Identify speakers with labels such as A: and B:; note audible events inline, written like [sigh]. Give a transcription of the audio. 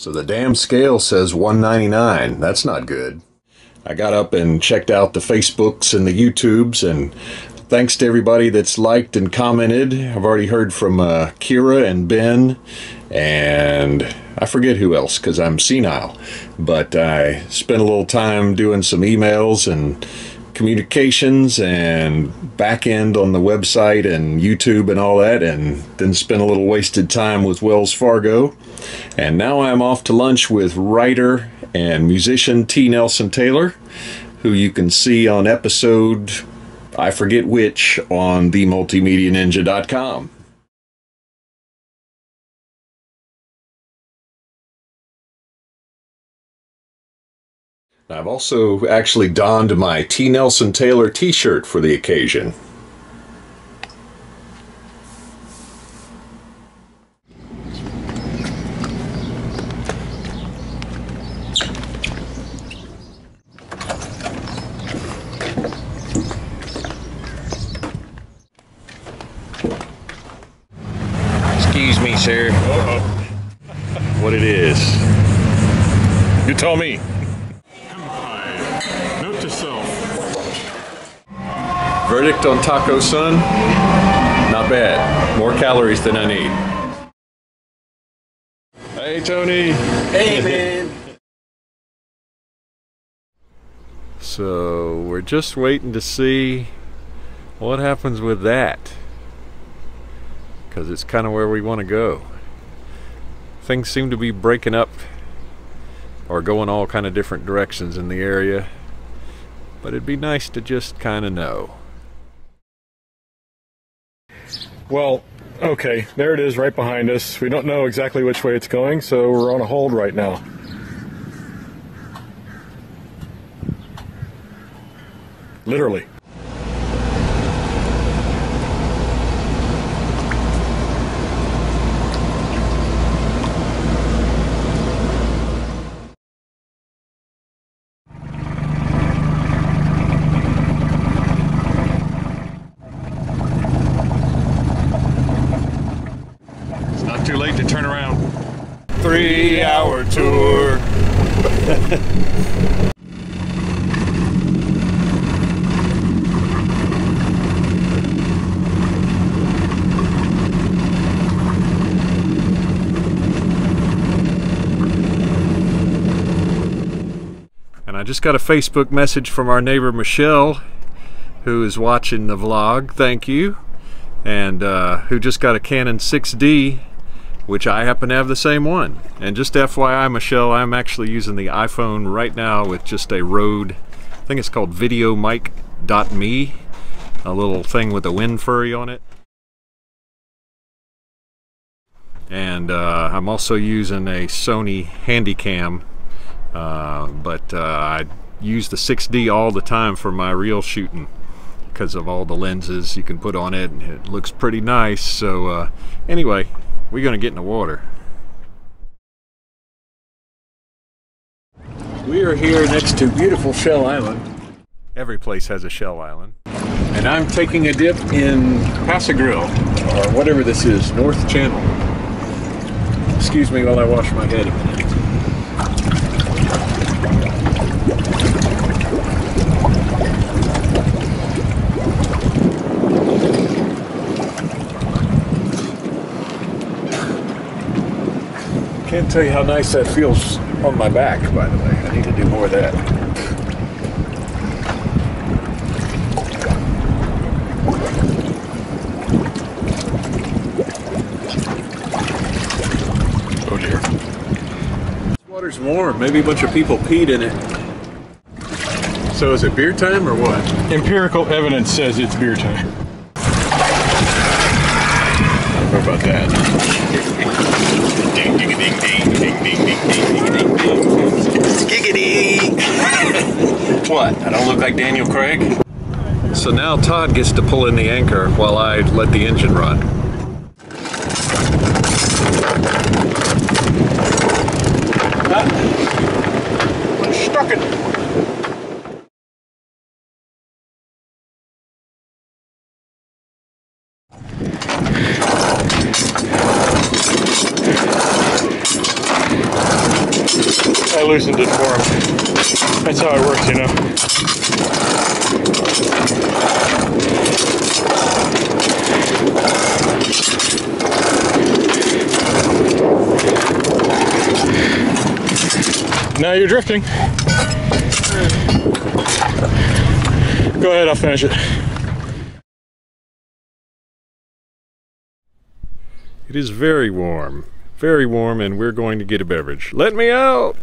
A: So the damn scale says 199. That's not good. I got up and checked out the Facebooks and the YouTubes and thanks to everybody that's liked and commented. I've already heard from uh, Kira and Ben and I forget who else because I'm senile. But I spent a little time doing some emails and communications and back end on the website and YouTube and all that, and then spent a little wasted time with Wells Fargo. And now I'm off to lunch with writer and musician T. Nelson Taylor, who you can see on episode, I forget which, on themultimedianinja.com. I've also actually donned my T. Nelson Taylor t-shirt for the occasion. Excuse me, sir. [laughs] What it is?
B: You tell me. Note to self.
A: Verdict on Taco Sun? Not bad. More calories than I need. Hey, Tony.
C: Hey, man. [laughs]
A: So we're just waiting to see what happens with that. Because it's kind of where we want to go. Things seem to be breaking up or going all kind of different directions in the area. But it'd be nice to just kind of know.
B: Well, okay, there it is right behind us. We don't know exactly which way it's going, so we're on a hold right now. Literally. It's not too late to turn around. Three hour tour.
A: And I just got a Facebook message from our neighbor Michelle, who is watching the vlog. Thank you. And uh, who just got a Canon 6D, which I happen to have the same one. And just FYI, Michelle, I'm actually using the iPhone right now with just a Rode, I think it's called VideoMic.me, a little thing with a wind furry on it. And uh, I'm also using a Sony Handycam uh, but uh, I use the 6D all the time for my reel shooting because of all the lenses you can put on it and it looks pretty nice so uh, anyway we're gonna get in the water. We are here next to beautiful Shell Island. Every place has a Shell Island. And I'm taking a dip in Pass-a-Grille or whatever this is North Channel. Excuse me while I wash my head a minute Can't tell you how nice that feels on my back, by the way. I need to do more of that. Oh dear. This water's warm. Maybe a bunch of people peed in it. So is it beer time or what?
B: Empirical evidence says it's beer time.
A: I don't know about that. [laughs]
C: Ding, ding, ding, ding, ding, ding, ding, ding, ding, ding. Giggity. what? I don't look like Daniel Craig?
A: So now Todd gets to pull in the anchor while I let the engine run.
B: Stuck it.
A: Loosened it for him. That's how it works, you know. Now you're drifting. Go ahead, I'll finish it. It is very warm, very warm, and we're going to get a beverage. Let me out!